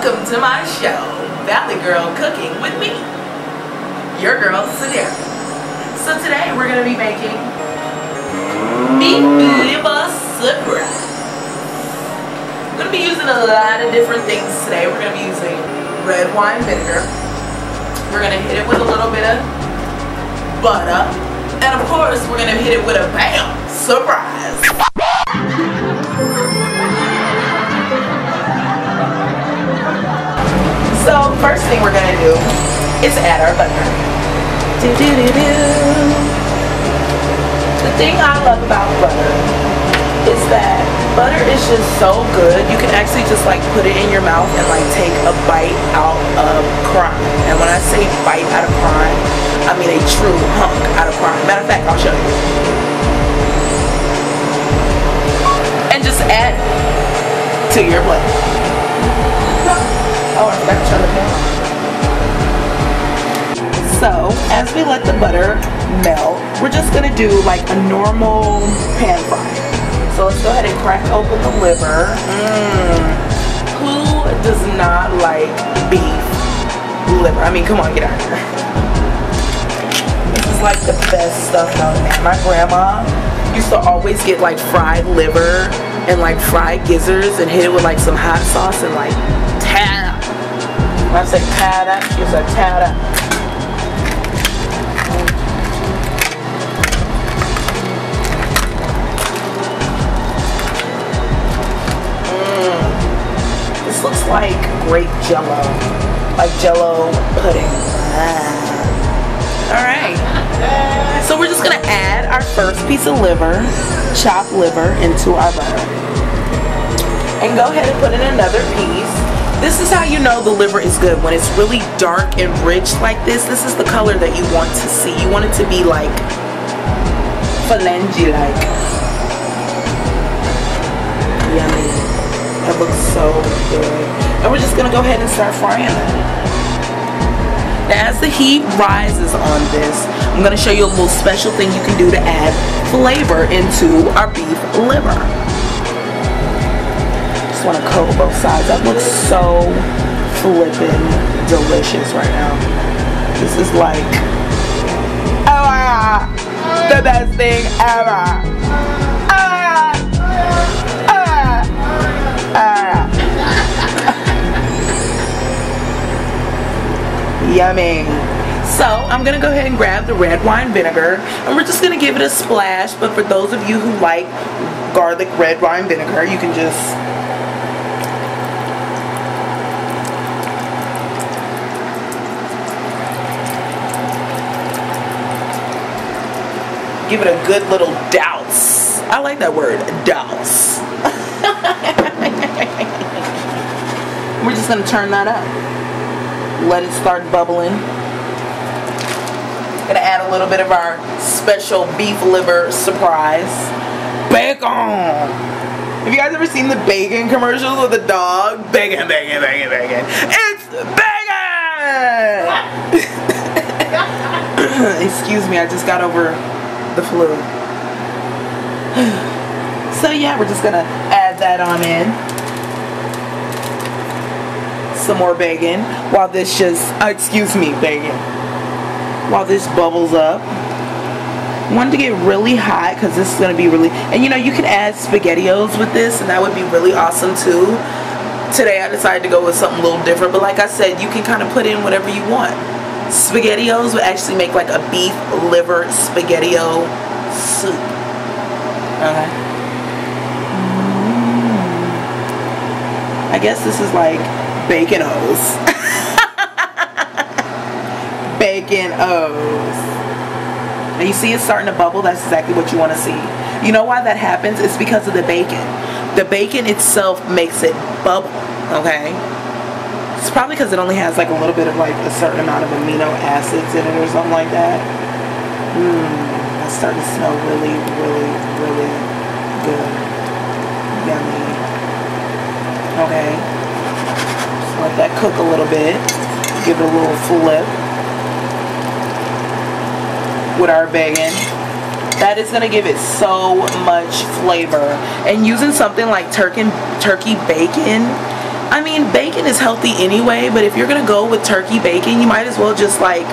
Welcome to my show, Valley Girl Cooking with me, your girl Sadara. So today we're going to be making beef liver surprise. We're going to be using a lot of different things today. We're going to be using red wine vinegar. We're going to hit it with a little bit of butter. And of course, we're going to hit it with a BAM surprise. So first thing we're gonna do is add our butter. Do do do do. The thing I love about butter is that butter is just so good. You can actually just like put it in your mouth and like take a bite out of crime. And when I say bite out of crime, I mean a true hunk out of crime. Matter of fact, I'll show you. And just add to your blend. Oh, to the pan So, as we let the butter melt, we're just going to do like a normal pan fry. So let's go ahead and crack open the liver. Mmm. Who does not like beef liver? I mean, come on, get out here. This is like the best stuff known man. My grandma used to always get like fried liver and like fried gizzards and hit it with like some hot sauce and like. When I say tada, it's a tada. Mm. This looks like grape jello. Like jello pudding. Ah. Alright. So we're just gonna add our first piece of liver, chopped liver, into our butter. And go ahead and put in another piece. This is how you know the liver is good. When it's really dark and rich like this, this is the color that you want to see. You want it to be like phalange like. Yummy. That looks so good. And we're just gonna go ahead and start frying it. Now as the heat rises on this, I'm gonna show you a little special thing you can do to add flavor into our beef liver just want to coat both sides. That looks so flippin' delicious right now. This is like, oh the best thing ever. Yummy. So I'm gonna go ahead and grab the red wine vinegar and we're just gonna give it a splash but for those of you who like garlic red wine vinegar you can just give it a good little douse. I like that word, douse. We're just gonna turn that up. Let it start bubbling. Gonna add a little bit of our special beef liver surprise. Bacon! Have you guys ever seen the bacon commercials with the dog? Bacon, bacon, bacon, bacon. It's bacon! Excuse me, I just got over the flu. so yeah, we're just gonna add that on in. Some more bacon while this just, uh, excuse me, bacon. While this bubbles up. Want to get really hot because this is gonna be really, and you know you can add SpaghettiOs with this and that would be really awesome too. Today I decided to go with something a little different, but like I said, you can kind of put in whatever you want. SpaghettiOs would actually make like a beef liver SpaghettiO soup. Okay. Mm. I guess this is like bacon O's. bacon O's. Now you see it's starting to bubble. That's exactly what you want to see. You know why that happens? It's because of the bacon. The bacon itself makes it bubble. Okay. It's probably because it only has like a little bit of like a certain amount of amino acids in it or something like that. Mmm, that's starting to smell really, really, really good. Yummy. Okay. Just let that cook a little bit. Give it a little flip with our bacon. That is going to give it so much flavor. And using something like turkey, turkey bacon I mean, bacon is healthy anyway, but if you're gonna go with turkey bacon, you might as well just like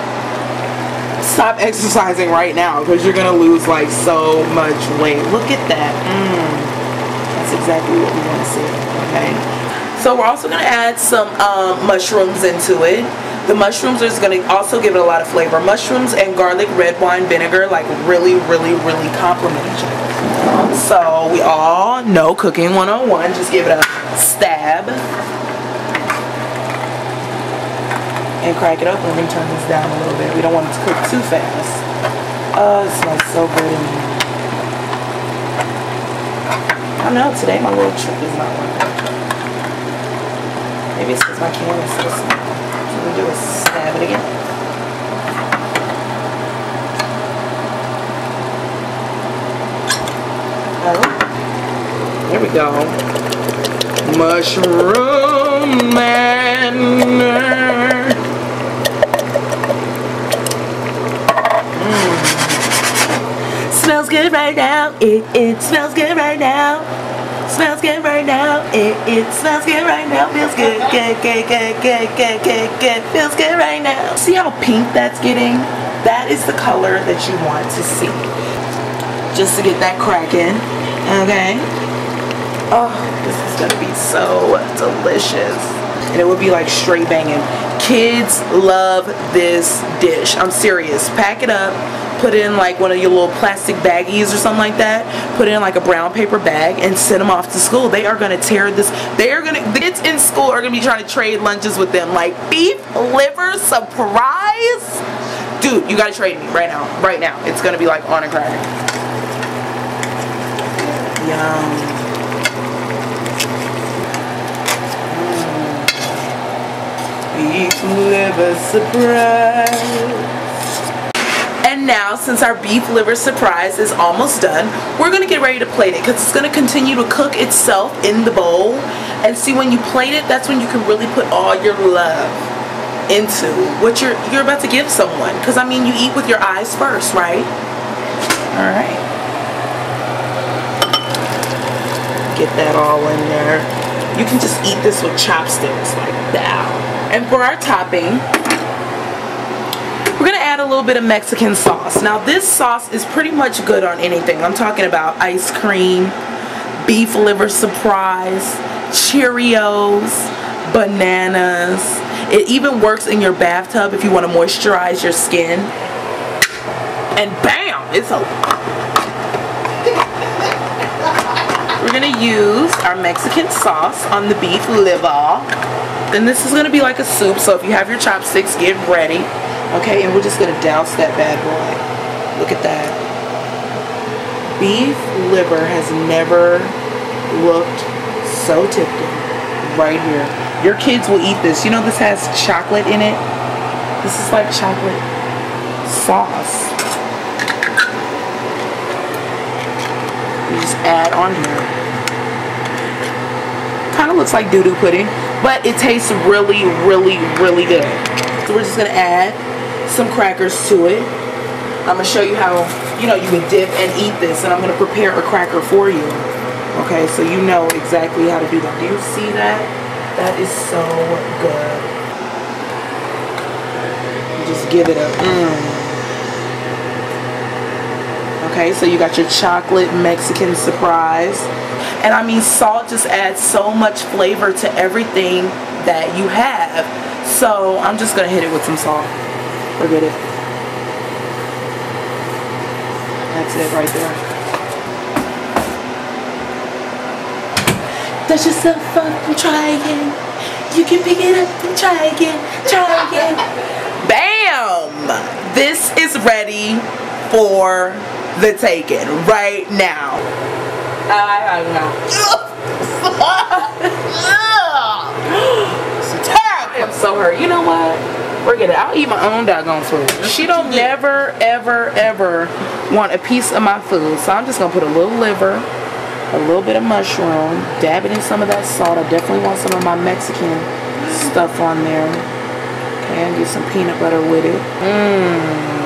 stop exercising right now because you're gonna lose like so much weight. Look at that. Mm. That's exactly what we want to see. Okay. So we're also gonna add some um, mushrooms into it. The mushrooms is going to also give it a lot of flavor. Mushrooms and garlic red wine vinegar like really, really, really complement each other. So we all know cooking 101. Just give it a stab. And crack it open. Let me turn this down a little bit. We don't want it to cook too fast. Oh, it smells so good in here. I know today my little trick is not working. Maybe it's because my camera is so small we do is stab it again. There we go. Mushroom man. Smells good right now. It, it smells good right now. Smells good right now. It, it smells good right now. Feels good. Good, good, good, good, good, good, good. Feels good right now. See how pink that's getting? That is the color that you want to see. Just to get that cracking. Okay? Oh, this is to be so delicious. And it would be like straight banging. Kids love this dish. I'm serious. Pack it up put it in like one of your little plastic baggies or something like that put it in like a brown paper bag and send them off to school they are to tear this they are to the kids in school are to be trying to trade lunches with them like beef liver surprise dude you got to trade me right now right now it's to be like on a cracker yum beef liver surprise and now, since our beef liver surprise is almost done, we're going to get ready to plate it because it's going to continue to cook itself in the bowl. And see, when you plate it, that's when you can really put all your love into what you're you're about to give someone. Because I mean, you eat with your eyes first, right? All right. Get that all in there. You can just eat this with chopsticks like that. And for our topping, we're going to add a little bit of Mexican sauce. Now this sauce is pretty much good on anything. I'm talking about ice cream, beef liver surprise, Cheerios, bananas. It even works in your bathtub if you want to moisturize your skin. And bam! It's a... We're going to use our Mexican sauce on the beef liver. Then this is going to be like a soup, so if you have your chopsticks, get ready. Okay, and we're just going to douse that bad boy. Look at that. Beef liver has never looked so tempting. Right here. Your kids will eat this. You know this has chocolate in it? This is like chocolate sauce. You just add on here. Kind of looks like doo-doo pudding, but it tastes really, really, really good. So we're just to add some crackers to it. I'm to show you how, you know, you would dip and eat this. And I'm to prepare a cracker for you. Okay, so you know exactly how to do that. Do you see that? That is so good. Just give it a mmm. Okay, so you got your chocolate Mexican surprise. And I mean, salt just adds so much flavor to everything that you have. So I'm just going to hit it with some salt. Forget it. That's it right there. Dust yourself up and try again. You can pick it up and try again. Try again. Bam! This is ready for the taking right now. Uh, I don't know. I'm so hurt. You know what? Forget it. I'll eat my own doggone food. She don't never, ever, ever want a piece of my food. So I'm just going to put a little liver, a little bit of mushroom, dab it in some of that salt. I definitely want some of my Mexican stuff on there. Okay, and get some peanut butter with it. Mmm.